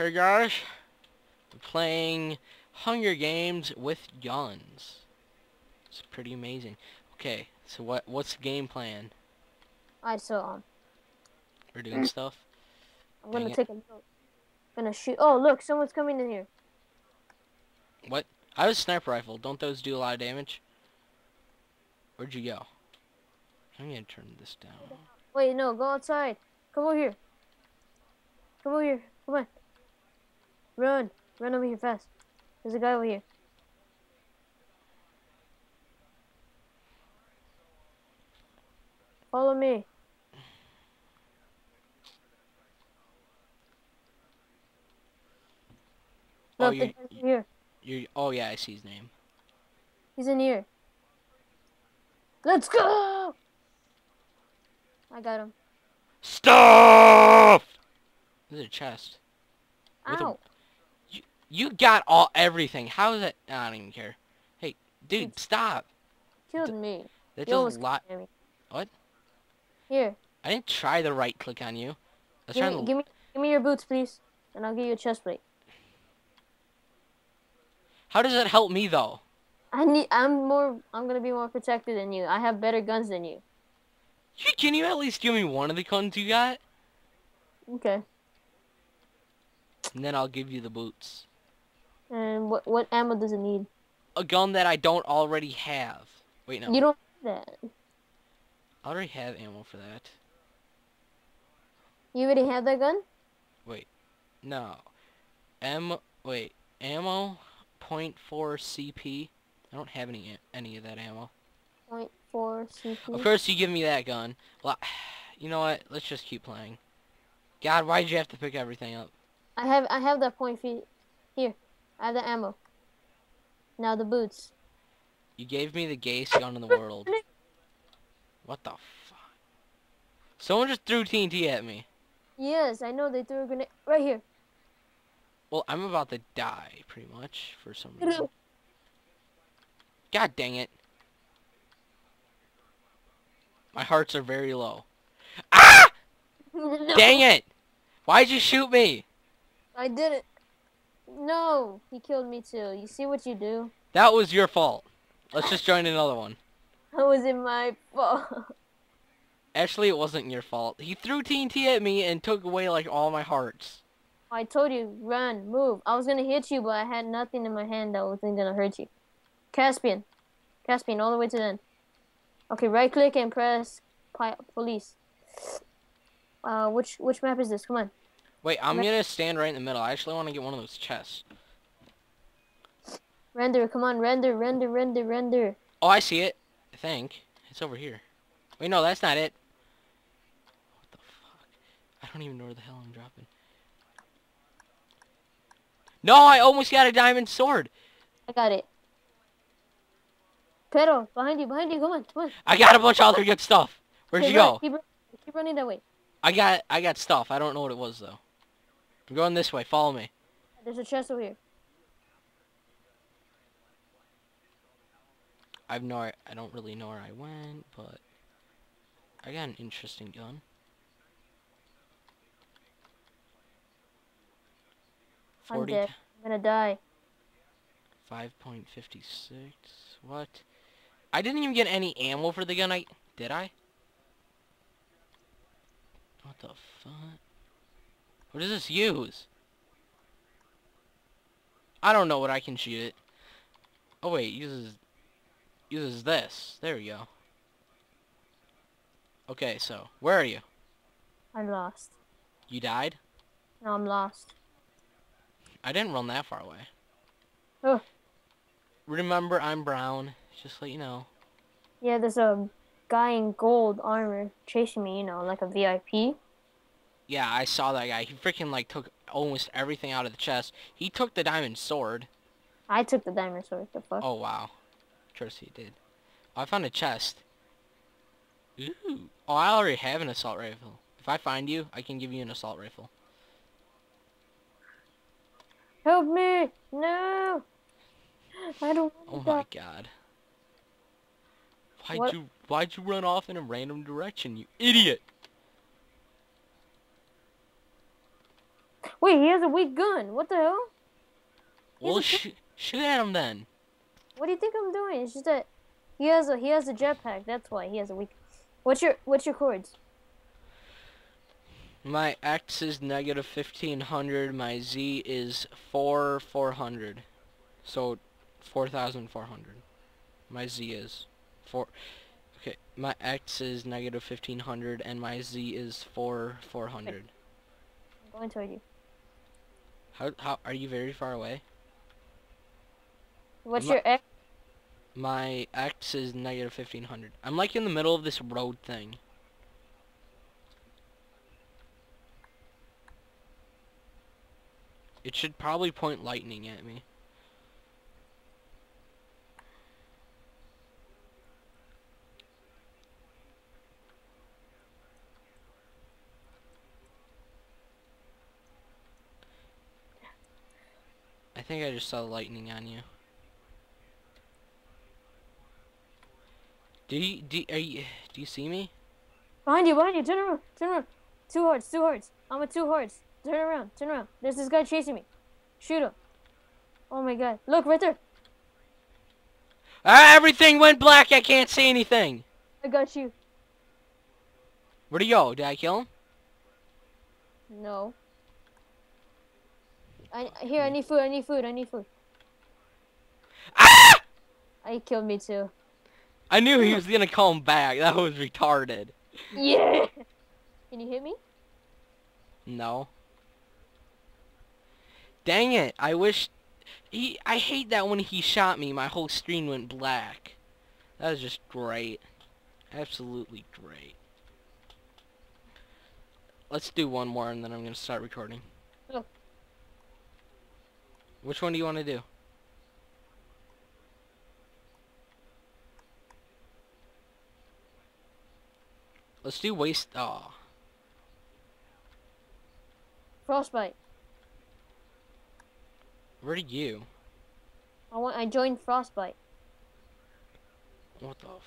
Okay, guys. We're playing Hunger Games with guns. It's pretty amazing. Okay, so what what's the game plan? Alright, so um, We're doing stuff. I'm gonna Dang it. take a note. Gonna shoot. Oh, look, someone's coming in here. What? I have a sniper rifle. Don't those do a lot of damage? Where'd you go? I'm gonna turn this down. Wait, no, go outside. Come over here. Come over here. Come on. Run. Run over here fast. There's a guy over here. Follow me. Oh, Look, you- the guy's in here. You oh yeah, I see his name. He's in here. Let's go! I got him. Stuff. There's a chest. Ow! You got all everything. How is that? I don't even care. Hey, dude, stop. Killed me. That's You a lot. me. What? Here, I didn't try the right click on you. I was give trying me, to. give me, give me your boots, please, and I'll give you a chest plate. How does that help me though? I need. I'm more. I'm gonna be more protected than you. I have better guns than you. You- Can you at least give me one of the guns you got? Okay. And then I'll give you the boots. And what what ammo does it need? A gun that I don't already have. Wait, no. You don't have that. I already have ammo for that. You already have that gun? Wait, no. M. Wait. Ammo. 0.4 CP. I don't have any any of that ammo. Point four CP. Of course you give me that gun. Well, you know what? Let's just keep playing. God, why did you have to pick everything up? I have I have that point. Here, I have the ammo. Now the boots. You gave me the gayest gun in the world. What the fuck? Someone just threw TNT at me. Yes, I know they threw a grenade right here. Well, I'm about to die, pretty much, for some reason. God dang it. My hearts are very low. Ah! no, Dang it! Why'd you shoot me? I did it. No, he killed me too. You see what you do? That was your fault. Let's just join another one. That was in my fault. Actually, it wasn't your fault. He threw TNT at me and took away, like, all my hearts. I told you, run, move. I was gonna hit you, but I had nothing in my hand that wasn't gonna hurt you. Caspian. Caspian, all the way to the end. Okay, right click and press police. Uh, which which map is this? Come on. Wait, I'm gonna stand right in the middle. I actually want to get one of those chests. Render, come on, render, render, render, render. Oh, I see it. I think. It's over here. Wait, no, that's not it. What the fuck? I don't even know where the hell I'm dropping. No, I almost got a diamond sword. I got it. Pedro, behind you, behind you, come on, come on. I got a bunch of other good stuff. Where'd Okay, you run, go? Keep, keep running that way. I got I got stuff. I don't know what it was though. I'm going this way. Follow me. There's a chest over here. I've no I don't really know where I went, but I got an interesting gun. I'm dead. I'm gonna die. five point fifty six. What? I didn't even get any ammo for the gun. I did I? What the fuck? What does this use? I don't know what I can shoot it. Oh wait, uses uses this. There we go. Okay, so where are you? I'm lost. You died? No, I'm lost. I didn't run that far away. Oh. Remember, I'm brown. Just let you know. Yeah, there's a guy in gold armor chasing me, you know, like a VIP. Yeah, I saw that guy. He freaking like took almost everything out of the chest. He took the diamond sword. I took the diamond sword, the fuck? Oh wow. Trust he did. Oh, I found a chest. Ooh. Oh, I already have an assault rifle. If I find you, I can give you an assault rifle. Help me! No! I don't Oh my god. Why'd What? you why'd you run off in a random direction, you idiot? Wait, he has a weak gun. What the hell? Well, sh shoot at him then. What do you think I'm doing? It's just that he has a he has a jetpack. That's why he has a weak. What's your what's your chords? My X is negative 1500. My Z is 4 400. So 4400. My Z is 4. Okay, my X is negative 1500 and my Z is 4 400. I'm going toward you. How, how, are you very far away? What's My- your X? My X is negative 1500. I'm like in the middle of this road thing. It should probably point lightning at me. I think I just saw lightning on you. Do you, do, are you, do you see me? Behind you, behind you. Turn around. Turn around. Two hearts. Two hearts. I'm with two hearts. Turn around. Turn around. There's this guy chasing me. Shoot him. Oh my god. Look right there. Ah, everything went black. I can't see anything. I got you. Where'd he go? Did I kill him? No. I here. I need food. I need food. I need food. Ah! I killed me too. I knew he was gonna come back. That was retarded. Yeah. Can you hit me? No. Dang it. I wish... He, I hate that when he shot me, my whole screen went black. That was just great. Absolutely great. Let's do one more and then I'm gonna start recording. Which one do you want to do? Let's do waste... Oh. Frostbite. Where are you? I want. I joined Frostbite. What the f...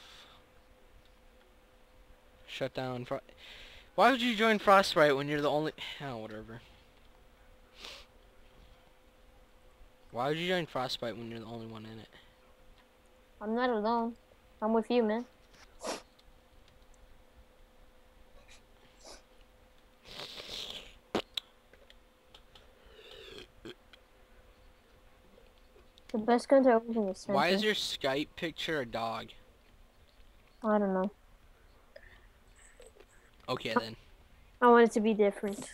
Shut down Fro- Why would you join Frostbite when you're the only... Oh, whatever. Why would you join Frostbite when you're the only one in it? I'm not alone. I'm with you, man. The best gun to open is Why is your Skype picture a dog? I don't know. Okay then. I want it to be different.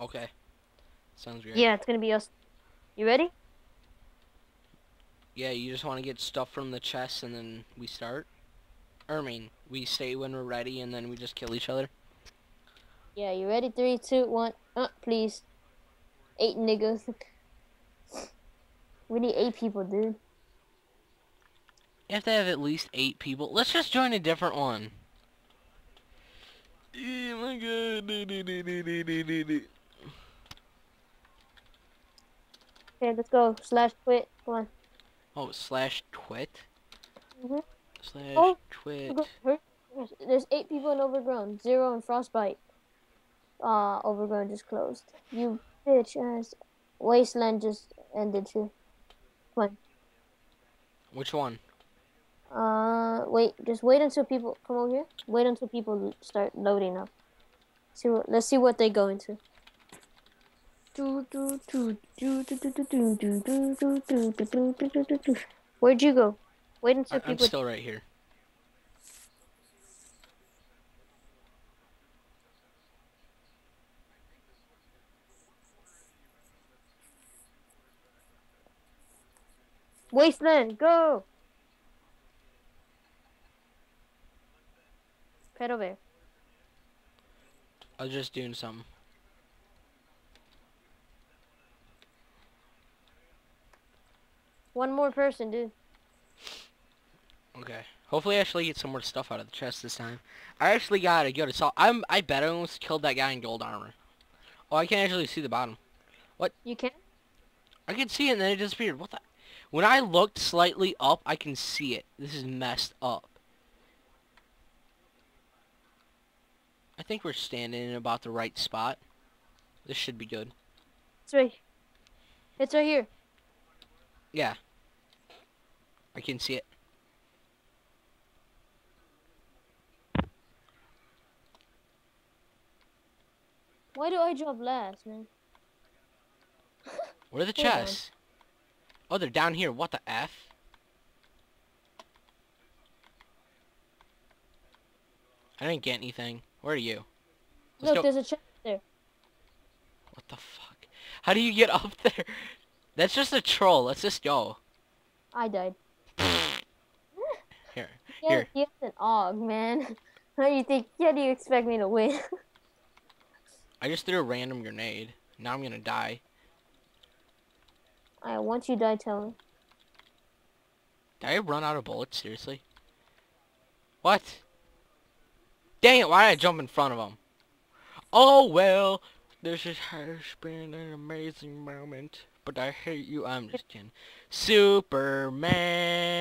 Okay. Sounds great. Yeah, it's gonna be us. You ready? Yeah, you just want to get stuff from the chest and then we start? Or, I mean, we say when we're ready and then we just kill each other? Yeah, you ready? Three, two, one. Uh, please. Eight niggas. we need eight people, dude. You have to have at least eight people. Let's just join a different one. Oh my god. Okay, let's go. Slash quit. Come on. Oh, slash twit? Mhm. Slash Oh, twit. There's eight people in Overgrown. Zero in Frostbite. Uh, Overgrown just closed. You bitch ass. Wasteland just ended too. Which one? Uh, wait. Just wait until people come over here. Wait until people start loading up. See what? Let's see what they go into. Where'd you go? Wait until I- I'm people. still right here. Wasteland, go! Pedal bear. I was just doing something. One more person, dude. Okay. Hopefully I actually get some more stuff out of the chest this time. I actually got a good assault. I'm, I bet I almost killed that guy in gold armor. Oh, I can't actually see the bottom. What? You can? I can see it and then it disappeared. What the? When I looked slightly up, I can see it. This is messed up. I think we're standing in about the right spot. This should be good. It's right. It's right here. Yeah. I can see it. Why do I drop last, man? Where are the chests? Oh, they're down here. What the F? I didn't get anything. Where are you? Let's Look, go. there's a chest there. What the fuck? How do you get up there? That's just a troll. Let's just go. I died. Here. Yeah, Here. he has an og, man. How do you think? How do you expect me to win? I just threw a random grenade. Now I'm gonna die. Alright, once you to die, tell me. Did I run out of bullets? Seriously? What? Dang it, why did I jump in front of him? Oh well, this is, has been an amazing moment. But I hate you, I'm just kidding. Superman!